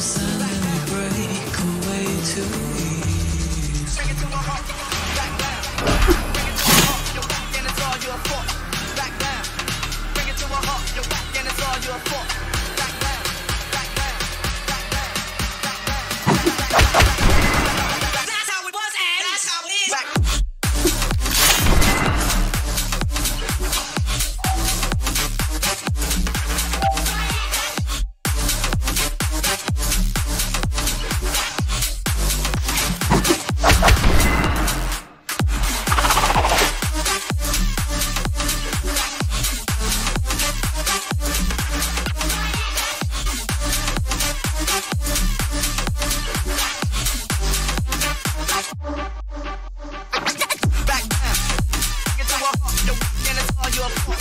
innocent. you a.